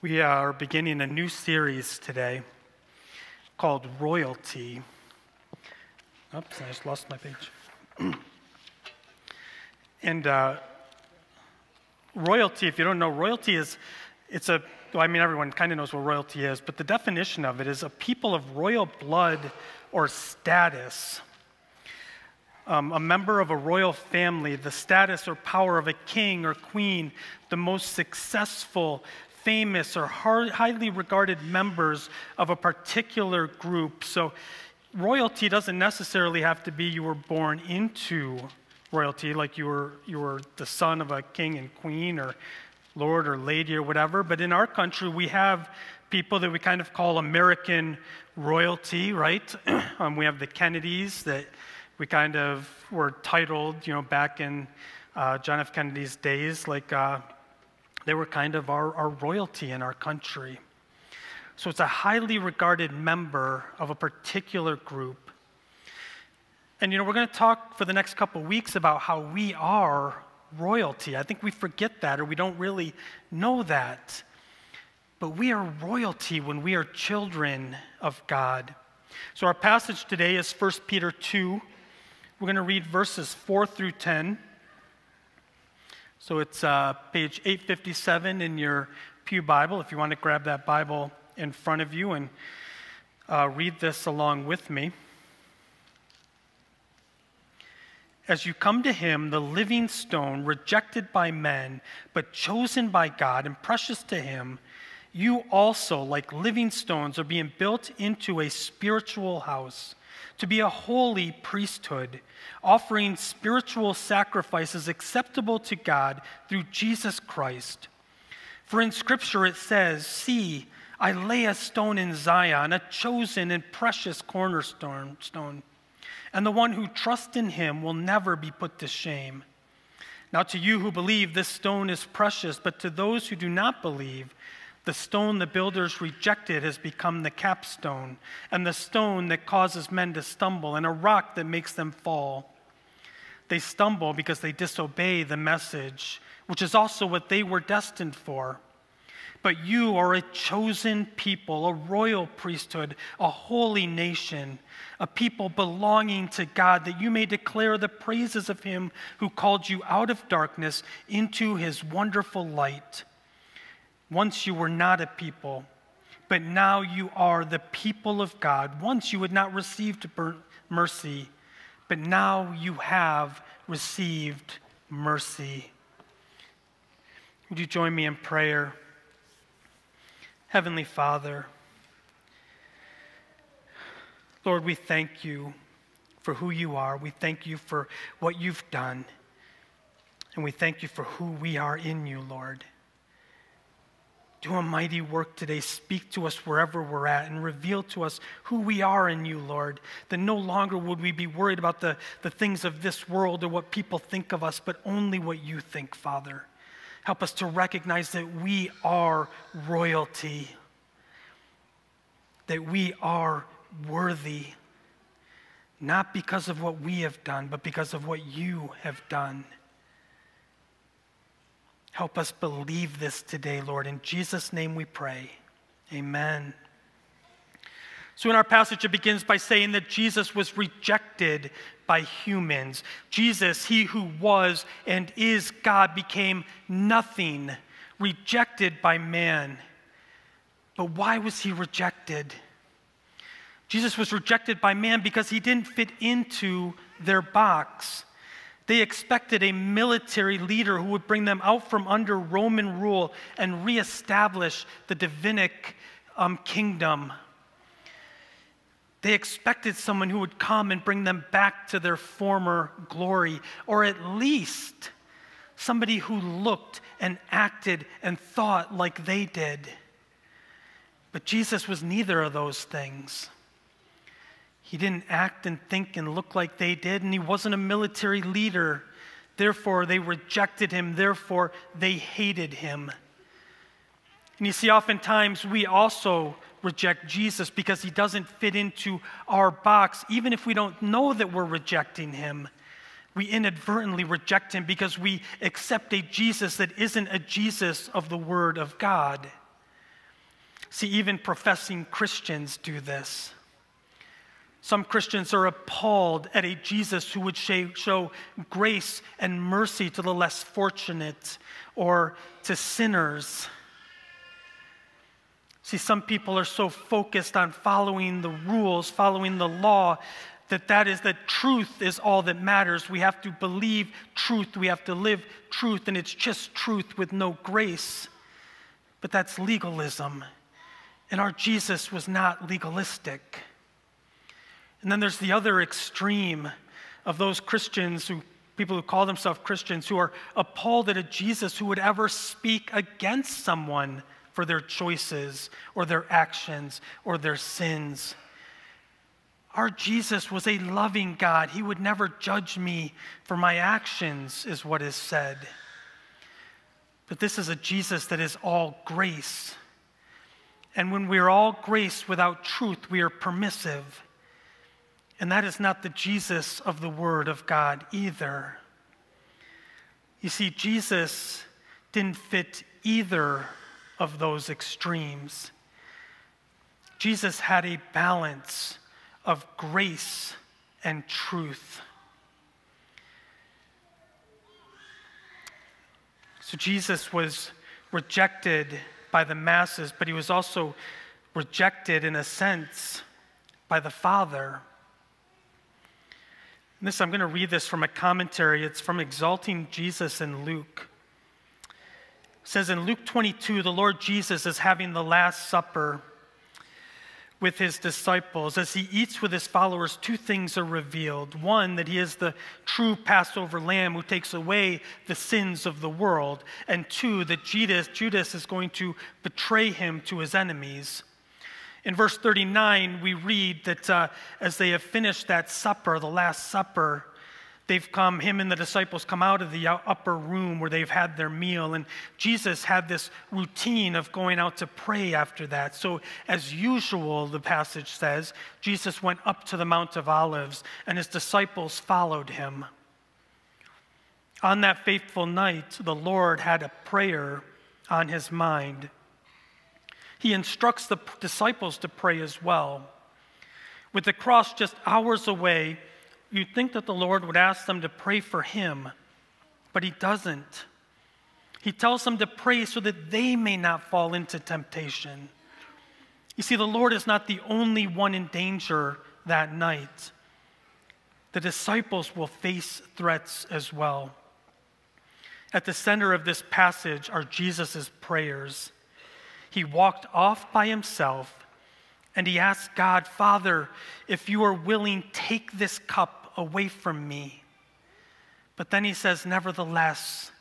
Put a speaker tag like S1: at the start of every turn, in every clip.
S1: We are beginning a new series today called Royalty. Oops, I just lost my page. and uh, royalty, if you don't know, royalty is, it's a, well, I mean, everyone kind of knows what royalty is, but the definition of it is a people of royal blood or status. Um, a member of a royal family, the status or power of a king or queen, the most successful, famous, or highly regarded members of a particular group. So, royalty doesn't necessarily have to be you were born into royalty, like you were, you were the son of a king and queen, or lord or lady, or whatever. But in our country, we have people that we kind of call American royalty, right? um, we have the Kennedys that we kind of were titled, you know, back in uh, John F. Kennedy's days, like uh, they were kind of our, our royalty in our country. So it's a highly regarded member of a particular group. And, you know, we're going to talk for the next couple weeks about how we are royalty. I think we forget that or we don't really know that. But we are royalty when we are children of God. So our passage today is 1 Peter 2, we're going to read verses 4 through 10. So it's uh, page 857 in your Pew Bible, if you want to grab that Bible in front of you and uh, read this along with me. As you come to him, the living stone, rejected by men, but chosen by God and precious to him, you also, like living stones, are being built into a spiritual house to be a holy priesthood, offering spiritual sacrifices acceptable to God through Jesus Christ. For in Scripture it says, See, I lay a stone in Zion, a chosen and precious cornerstone, and the one who trusts in him will never be put to shame. Now, to you who believe, this stone is precious, but to those who do not believe, the stone the builders rejected has become the capstone, and the stone that causes men to stumble, and a rock that makes them fall. They stumble because they disobey the message, which is also what they were destined for. But you are a chosen people, a royal priesthood, a holy nation, a people belonging to God, that you may declare the praises of Him who called you out of darkness into His wonderful light. Once you were not a people, but now you are the people of God. Once you had not received mercy, but now you have received mercy. Would you join me in prayer? Heavenly Father, Lord, we thank you for who you are. We thank you for what you've done. And we thank you for who we are in you, Lord. Do a mighty work today. Speak to us wherever we're at and reveal to us who we are in you, Lord. That no longer would we be worried about the, the things of this world or what people think of us, but only what you think, Father. Help us to recognize that we are royalty, that we are worthy, not because of what we have done, but because of what you have done. Help us believe this today, Lord. In Jesus' name we pray. Amen. So, in our passage, it begins by saying that Jesus was rejected by humans. Jesus, he who was and is God, became nothing, rejected by man. But why was he rejected? Jesus was rejected by man because he didn't fit into their box. They expected a military leader who would bring them out from under Roman rule and reestablish the Davidic um, kingdom. They expected someone who would come and bring them back to their former glory, or at least somebody who looked and acted and thought like they did. But Jesus was neither of those things. He didn't act and think and look like they did, and he wasn't a military leader. Therefore, they rejected him. Therefore, they hated him. And you see, oftentimes we also reject Jesus because he doesn't fit into our box, even if we don't know that we're rejecting him. We inadvertently reject him because we accept a Jesus that isn't a Jesus of the Word of God. See, even professing Christians do this. Some Christians are appalled at a Jesus who would show grace and mercy to the less fortunate or to sinners. See, some people are so focused on following the rules, following the law, that that is that truth is all that matters. We have to believe truth, we have to live truth, and it's just truth with no grace. But that's legalism. And our Jesus was not legalistic. And then there's the other extreme of those Christians who people who call themselves Christians who are appalled at a Jesus who would ever speak against someone for their choices or their actions or their sins. Our Jesus was a loving God. He would never judge me for my actions, is what is said. But this is a Jesus that is all grace. And when we are all grace without truth, we are permissive. And that is not the Jesus of the Word of God either. You see, Jesus didn't fit either of those extremes. Jesus had a balance of grace and truth. So Jesus was rejected by the masses, but he was also rejected in a sense by the Father. And this, I'm going to read this from a commentary. It's from Exalting Jesus in Luke. It says in Luke 22, the Lord Jesus is having the Last Supper with his disciples. As he eats with his followers, two things are revealed. One, that he is the true Passover lamb who takes away the sins of the world. And two, that Judas, Judas is going to betray him to his enemies. In verse 39, we read that uh, as they have finished that supper, the Last Supper, they've come, him and the disciples come out of the upper room where they've had their meal. And Jesus had this routine of going out to pray after that. So, as usual, the passage says, Jesus went up to the Mount of Olives and his disciples followed him. On that faithful night, the Lord had a prayer on his mind. He instructs the disciples to pray as well. With the cross just hours away, You'd think that the Lord would ask them to pray for him, but he doesn't. He tells them to pray so that they may not fall into temptation. You see, the Lord is not the only one in danger that night. The disciples will face threats as well. At the center of this passage are Jesus' prayers. He walked off by himself and he asked God, Father, if you are willing, take this cup away from me. But then he says, Nevertheless,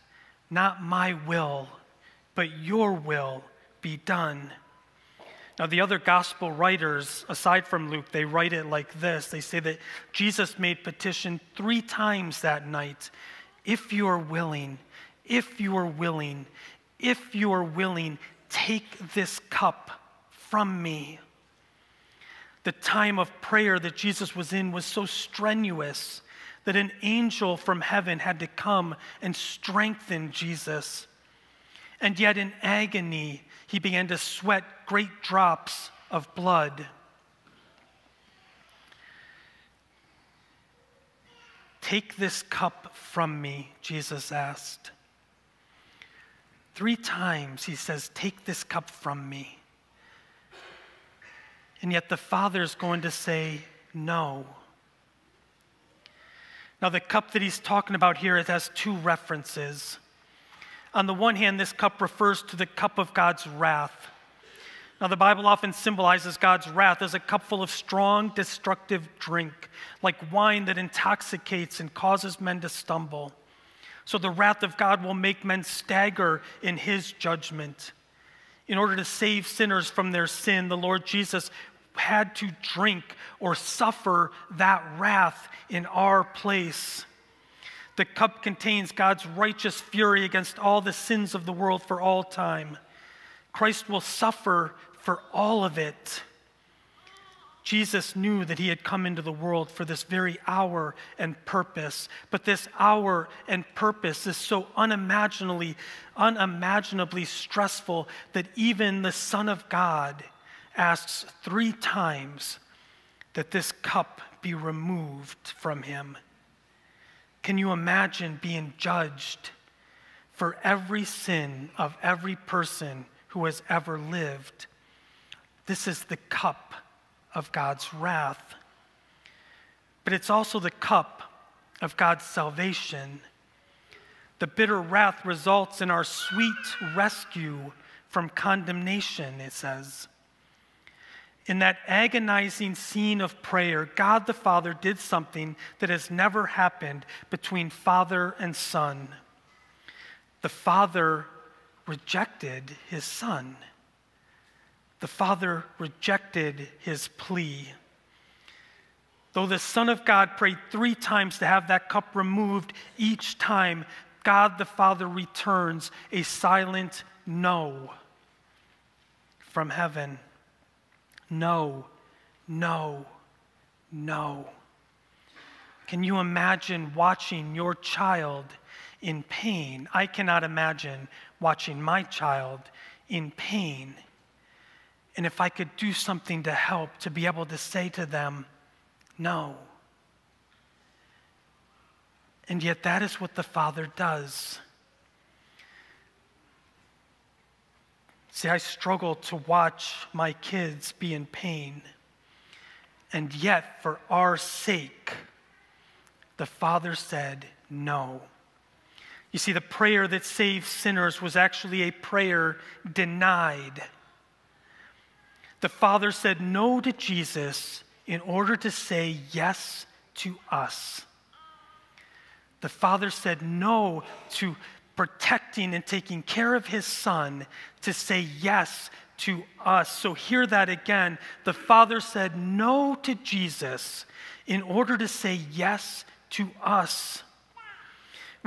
S1: not my will, but your will be done. Now, the other gospel writers, aside from Luke, they write it like this They say that Jesus made petition three times that night If you are willing, if you are willing, if you are willing, take this cup from me. The time of prayer that Jesus was in was so strenuous that an angel from heaven had to come and strengthen Jesus. And yet, in agony, he began to sweat great drops of blood. Take this cup from me, Jesus asked. Three times he says, Take this cup from me. And yet the Father is going to say, No. Now, the cup that he's talking about here, it has two references. On the one hand, this cup refers to the cup of God's wrath. Now, the Bible often symbolizes God's wrath as a cup full of strong, destructive drink, like wine that intoxicates and causes men to stumble. So, the wrath of God will make men stagger in his judgment. In order to save sinners from their sin, the Lord Jesus had to drink or suffer that wrath in our place. The cup contains God's righteous fury against all the sins of the world for all time. Christ will suffer for all of it. Jesus knew that he had come into the world for this very hour and purpose. But this hour and purpose is so unimaginably, unimaginably stressful that even the Son of God asks three times that this cup be removed from him. Can you imagine being judged for every sin of every person who has ever lived? This is the cup of God's wrath. But it's also the cup of God's salvation. The bitter wrath results in our sweet rescue from condemnation, it says. In that agonizing scene of prayer, God the Father did something that has never happened between Father and Son. The Father rejected his Son the Father rejected his plea. Though the Son of God prayed three times to have that cup removed, each time God the Father returns a silent no from heaven. No, no, no. Can you imagine watching your child in pain? I cannot imagine watching my child in pain and if I could do something to help, to be able to say to them, no. And yet, that is what the Father does. See, I struggle to watch my kids be in pain. And yet, for our sake, the Father said no. You see, the prayer that saves sinners was actually a prayer denied. The Father said no to Jesus in order to say yes to us. The Father said no to protecting and taking care of his Son to say yes to us. So, hear that again. The Father said no to Jesus in order to say yes to us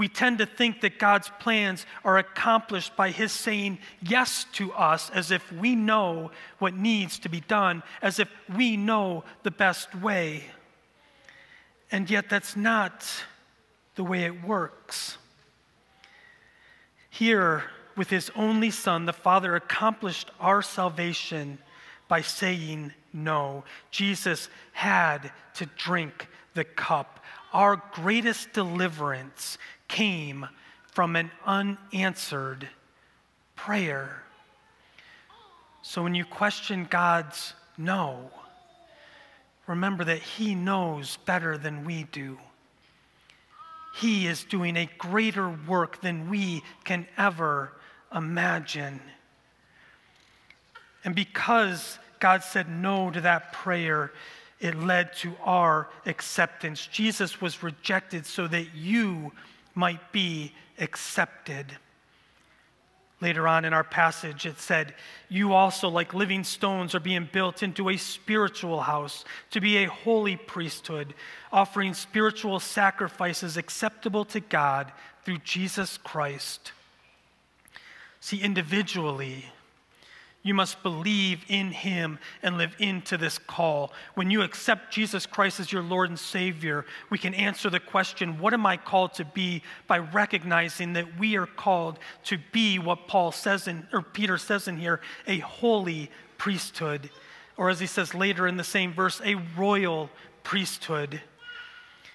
S1: we tend to think that God's plans are accomplished by His saying yes to us as if we know what needs to be done, as if we know the best way. And yet, that's not the way it works. Here, with His only Son, the Father accomplished our salvation by saying no. Jesus had to drink the cup. Our greatest deliverance came from an unanswered prayer. So when you question God's no, remember that He knows better than we do. He is doing a greater work than we can ever imagine. And because God said no to that prayer, it led to our acceptance. Jesus was rejected so that you might be accepted. Later on in our passage, it said, You also, like living stones, are being built into a spiritual house to be a holy priesthood, offering spiritual sacrifices acceptable to God through Jesus Christ. See, individually, you must believe in him and live into this call. When you accept Jesus Christ as your Lord and Savior, we can answer the question, What am I called to be? by recognizing that we are called to be what Paul says in, or Peter says in here, a holy priesthood. Or as he says later in the same verse, a royal priesthood.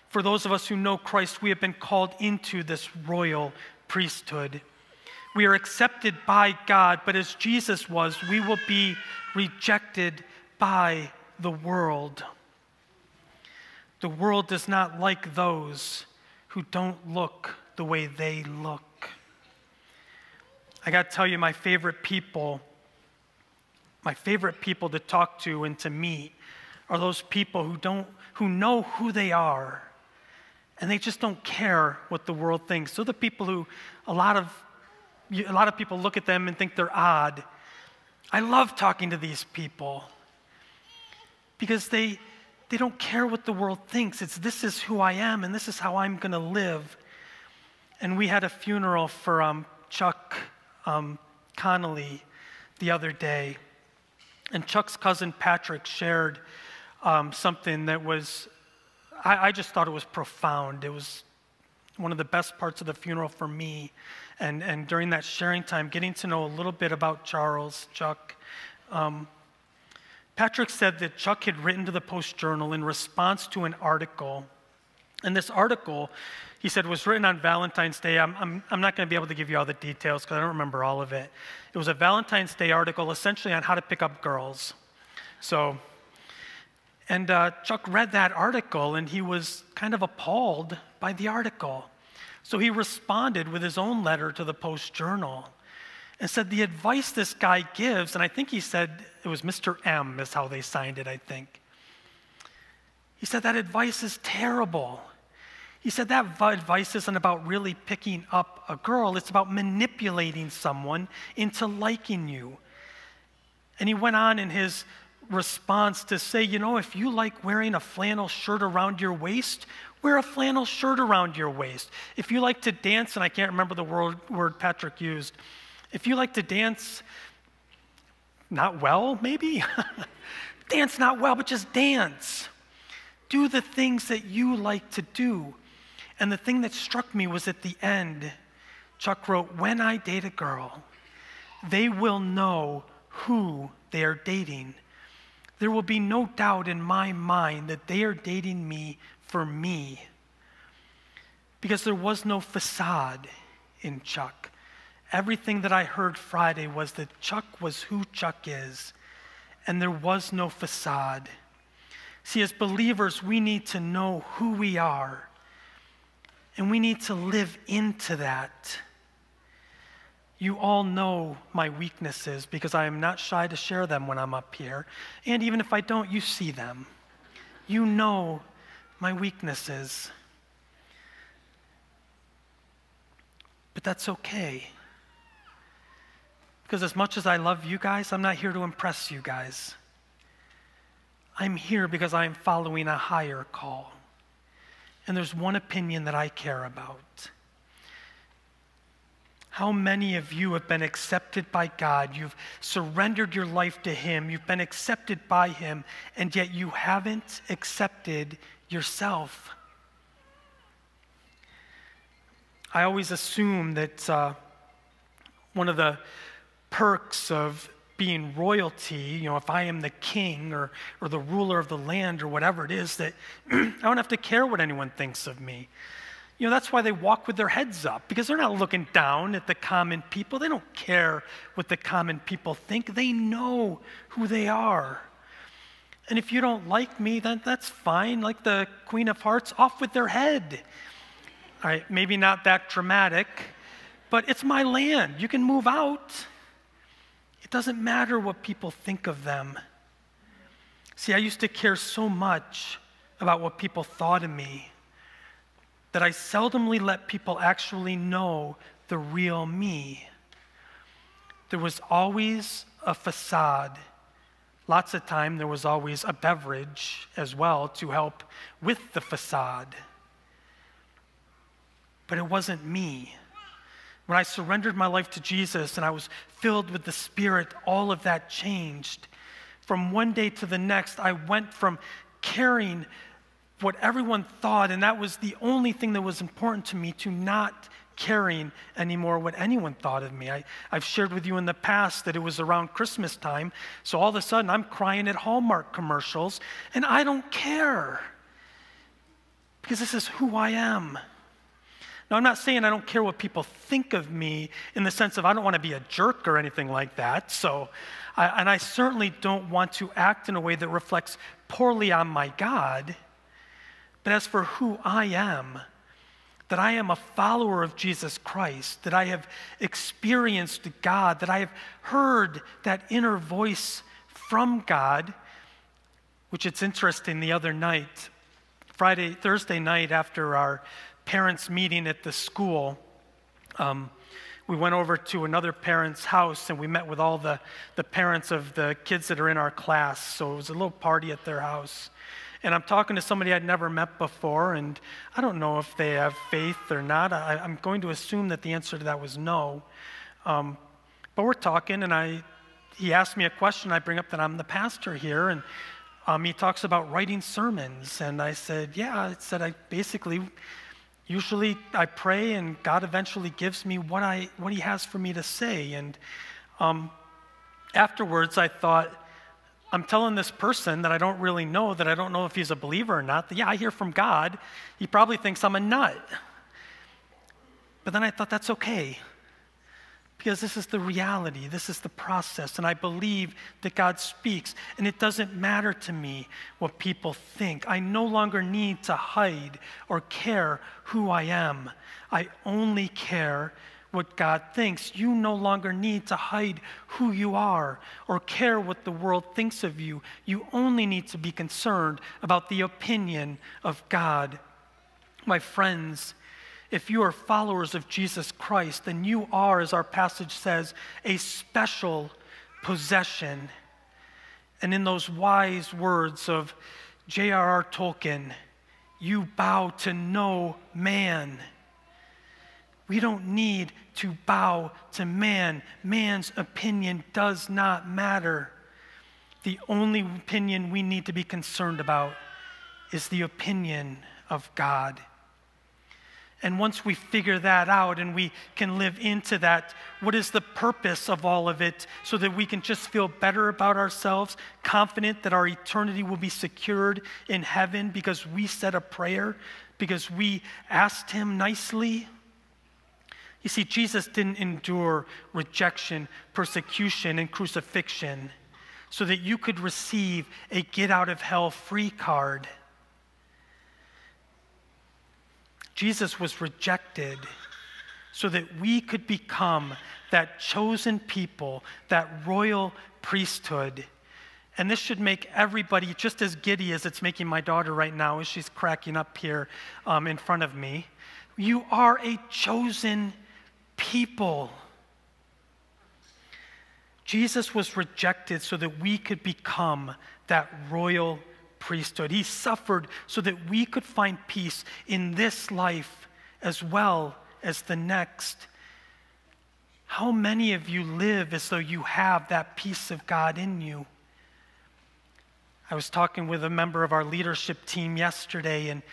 S1: For those of us who know Christ, we have been called into this royal priesthood. We are accepted by God, but as Jesus was, we will be rejected by the world. The world does not like those who don't look the way they look. I got to tell you, my favorite people, my favorite people to talk to and to meet are those people who don't who know who they are and they just don't care what the world thinks. So the people who a lot of a lot of people look at them and think they're odd. I love talking to these people because they, they don't care what the world thinks. It's this is who I am and this is how I'm going to live. And we had a funeral for um, Chuck um, Connolly the other day. And Chuck's cousin Patrick shared um, something that was, I, I just thought it was profound. It was one of the best parts of the funeral for me. And, and during that sharing time, getting to know a little bit about Charles, Chuck, um, Patrick said that Chuck had written to the Post Journal in response to an article. And this article, he said, was written on Valentine's Day. I'm, I'm, I'm not going to be able to give you all the details because I don't remember all of it. It was a Valentine's Day article essentially on how to pick up girls. So, and uh, Chuck read that article and he was kind of appalled by the article. So he responded with his own letter to the Post Journal and said the advice this guy gives, and I think he said it was Mr. M, is how they signed it, I think. He said that advice is terrible. He said that advice isn't about really picking up a girl, it's about manipulating someone into liking you. And he went on in his response to say, you know, if you like wearing a flannel shirt around your waist, wear a flannel shirt around your waist. If you like to dance, and I can't remember the word, word Patrick used, if you like to dance not well, maybe, dance not well, but just dance. Do the things that you like to do. And the thing that struck me was at the end, Chuck wrote, When I date a girl, they will know who they are dating. There will be no doubt in my mind that they are dating me for me. Because there was no facade in Chuck. Everything that I heard Friday was that Chuck was who Chuck is, and there was no facade. See, as believers, we need to know who we are, and we need to live into that. You all know my weaknesses because I am not shy to share them when I'm up here. And even if I don't, you see them. You know my weaknesses. But that's okay. Because as much as I love you guys, I'm not here to impress you guys. I'm here because I'm following a higher call. And there's one opinion that I care about. How many of you have been accepted by God? You've surrendered your life to Him, you've been accepted by Him, and yet you haven't accepted yourself. I always assume that uh, one of the perks of being royalty, you know, if I am the king or, or the ruler of the land or whatever it is, that I don't have to care what anyone thinks of me. You know, that's why they walk with their heads up, because they're not looking down at the common people. They don't care what the common people think. They know who they are. And if you don't like me, then that's fine. Like the Queen of Hearts, off with their head. All right, maybe not that dramatic, but it's my land. You can move out. It doesn't matter what people think of them. See, I used to care so much about what people thought of me that I seldomly let people actually know the real me. There was always a facade. Lots of time there was always a beverage as well to help with the facade. But it wasn't me. When I surrendered my life to Jesus and I was filled with the Spirit, all of that changed. From one day to the next, I went from caring what everyone thought, and that was the only thing that was important to me, to not caring anymore what anyone thought of me. I, have shared with you in the past that it was around Christmas time, so all of a sudden I'm crying at Hallmark commercials, and I don't care because this is who I am. Now, I'm not saying I don't care what people think of me in the sense of I don't want to be a jerk or anything like that. So, I, and I certainly don't want to act in a way that reflects poorly on my God. But as for who I am, that I am a follower of Jesus Christ, that I have experienced God, that I have heard that inner voice from God, which it's interesting the other night, Friday, Thursday night after our parents' meeting at the school, um, we went over to another parent's house and we met with all the, the parents of the kids that are in our class. So it was a little party at their house. And I'm talking to somebody I'd never met before, and I don't know if they have faith or not. I, am going to assume that the answer to that was no. Um, but we're talking, and I, he asked me a question. I bring up that I'm the pastor here, and um, he talks about writing sermons. And I said, Yeah, I said, I basically, usually I pray and God eventually gives me what, I, what he has for me to say. And um, afterwards, I thought, I'm telling this person that I don't really know, that I don't know if he's a believer or not, that yeah, I hear from God. He probably thinks I'm a nut. But then I thought that's okay because this is the reality, this is the process, and I believe that God speaks, and it doesn't matter to me what people think. I no longer need to hide or care who I am. I only care what God thinks. You no longer need to hide who you are or care what the world thinks of you. You only need to be concerned about the opinion of God. My friends, if you are followers of Jesus Christ, then you are, as our passage says, a special possession. And in those wise words of J.R.R. Tolkien, you bow to no man. We don't need to bow to man. Man's opinion does not matter. The only opinion we need to be concerned about is the opinion of God. And once we figure that out and we can live into that, what is the purpose of all of it so that we can just feel better about ourselves, confident that our eternity will be secured in heaven because we said a prayer, because we asked Him nicely? You see, Jesus didn't endure rejection, persecution, and crucifixion so that you could receive a get out of hell free card. Jesus was rejected so that we could become that chosen people, that royal priesthood. And this should make everybody just as giddy as it's making my daughter right now as she's cracking up here um, in front of me. You are a chosen people. Jesus was rejected so that we could become that royal priesthood. He suffered so that we could find peace in this life as well as the next. How many of you live as though you have that peace of God in you? I was talking with a member of our leadership team yesterday, and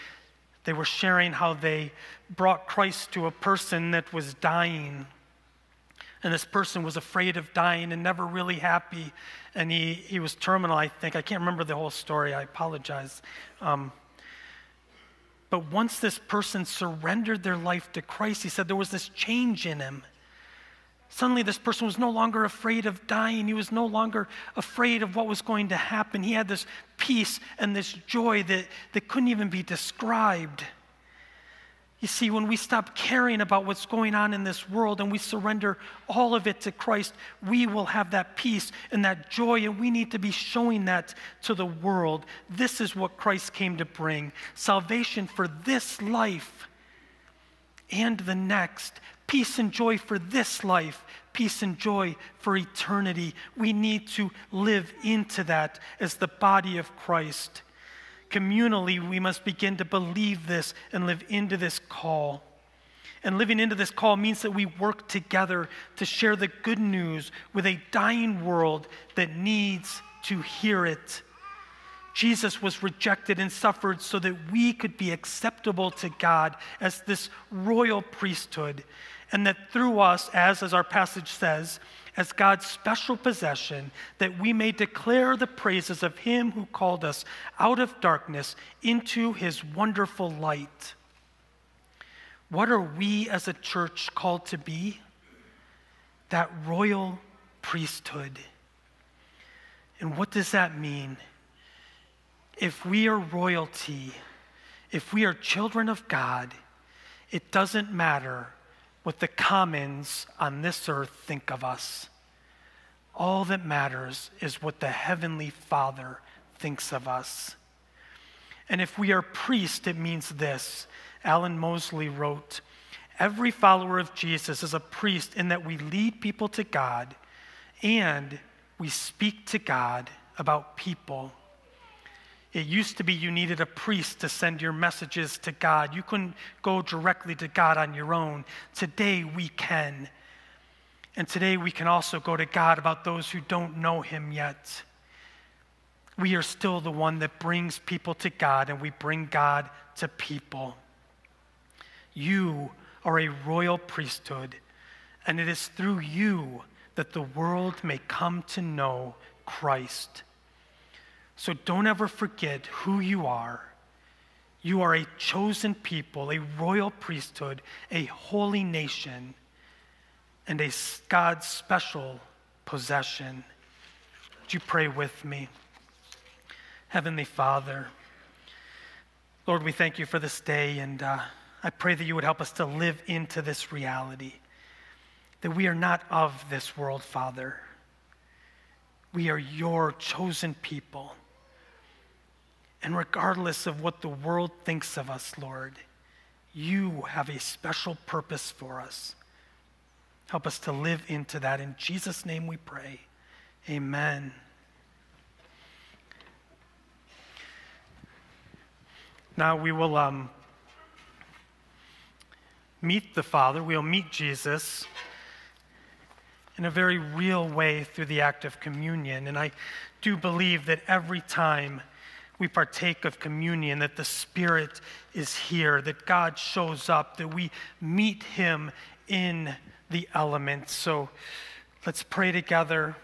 S1: they were sharing how they brought Christ to a person that was dying. And this person was afraid of dying and never really happy. And he, he was terminal, I think. I can't remember the whole story. I apologize. Um, but once this person surrendered their life to Christ, he said there was this change in him. Suddenly, this person was no longer afraid of dying. He was no longer afraid of what was going to happen. He had this peace and this joy that, that couldn't even be described. You see, when we stop caring about what's going on in this world and we surrender all of it to Christ, we will have that peace and that joy, and we need to be showing that to the world. This is what Christ came to bring salvation for this life and the next, peace and joy for this life, peace and joy for eternity. We need to live into that as the body of Christ. Communally, we must begin to believe this and live into this call. And living into this call means that we work together to share the good news with a dying world that needs to hear it. Jesus was rejected and suffered so that we could be acceptable to God as this royal priesthood, and that through us, as, as our passage says, as God's special possession, that we may declare the praises of Him who called us out of darkness into His wonderful light. What are we as a church called to be? That royal priesthood. And what does that mean? If we are royalty, if we are children of God, it doesn't matter what the commons on this earth think of us. All that matters is what the Heavenly Father thinks of us. And if we are priests, it means this. Alan Mosley wrote Every follower of Jesus is a priest in that we lead people to God and we speak to God about people. It used to be you needed a priest to send your messages to God. You couldn't go directly to God on your own. Today we can. And today we can also go to God about those who don't know Him yet. we are still the one that brings people to God and we bring God to people. You are a royal priesthood, and it is through you that the world may come to know Christ. So don't ever forget who you are. You are a chosen people, a royal priesthood, a holy nation, and a God's special possession. Would you pray with me? Heavenly Father, Lord, we thank you for this day, and uh, I pray that you would help us to live into this reality that we are not of this world, Father. We are your chosen people. And regardless of what the world thinks of us, Lord, you have a special purpose for us. Help us to live into that. In Jesus' name we pray. Amen. Now we will um, meet the Father, we'll meet Jesus in a very real way through the act of communion. And I do believe that every time we partake of communion, that the Spirit is here, that God shows up, that we meet Him in the elements. So let's pray together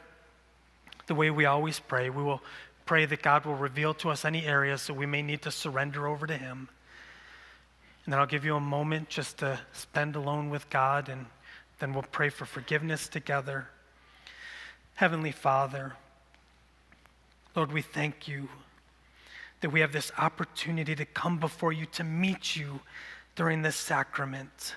S1: the way we always pray. We will pray that God will reveal to us any areas that we may need to surrender over to Him. And then I'll give you a moment just to spend alone with God, and then we'll pray for forgiveness together. Heavenly Father, Lord, we thank you that we have this opportunity to come before you to meet you during this sacrament.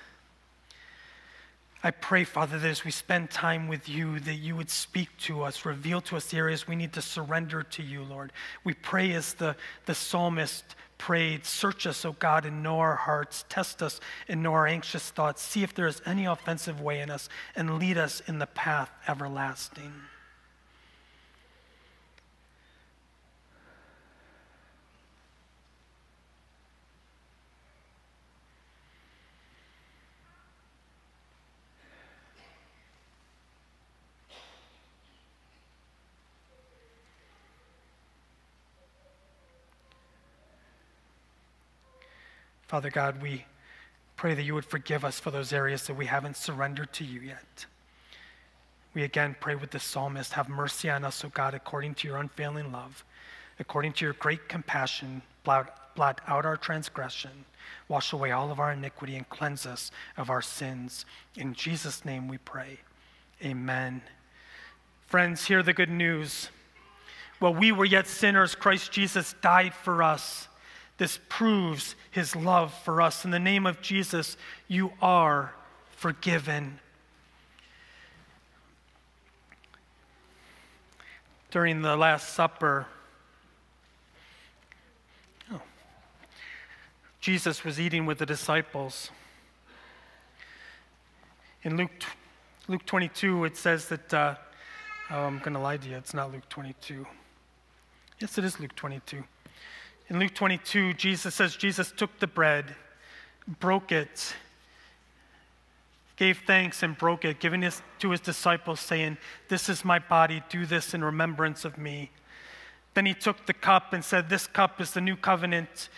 S1: I pray, Father, that as we spend time with you, that you would speak to us, reveal to us the areas we need to surrender to you, Lord. We pray as the, the psalmist prayed, Search us, O God, and know our hearts. Test us and know our anxious thoughts. See if there is any offensive way in us, and lead us in the path everlasting. Father God, we pray that you would forgive us for those areas that we haven't surrendered to you yet. We again pray with the psalmist, have mercy on us, O God, according to your unfailing love, according to your great compassion, blot, blot out our transgression, wash away all of our iniquity, and cleanse us of our sins. In Jesus' name we pray. Amen. Friends, hear the good news. While we were yet sinners, Christ Jesus died for us. This proves his love for us. In the name of Jesus, you are forgiven. During the Last Supper, oh, Jesus was eating with the disciples. In Luke, Luke 22, it says that, uh, oh, I'm going to lie to you, it's not Luke 22. Yes, it is Luke 22. In Luke 22, Jesus says Jesus took the bread, broke it, gave thanks and broke it, giving it to his disciples, saying, This is my body, do this in remembrance of me. Then he took the cup and said, This cup is the new covenant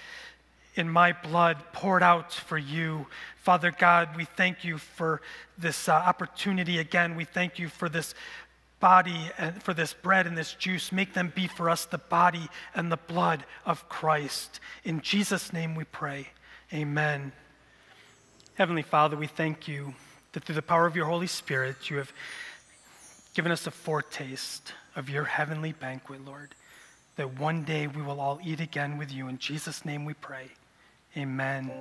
S1: in my blood poured out for you. Father God, we thank you for this uh, opportunity again. We thank you for this body and for this bread and this juice, make them be for us the body and the blood of Christ. In Jesus' name we pray. Amen. Heavenly Father, we thank you that through the power of your Holy Spirit, you have given us a foretaste of your heavenly banquet, Lord, that one day we will all eat again with you. In Jesus' name we pray. Amen.